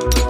Bye.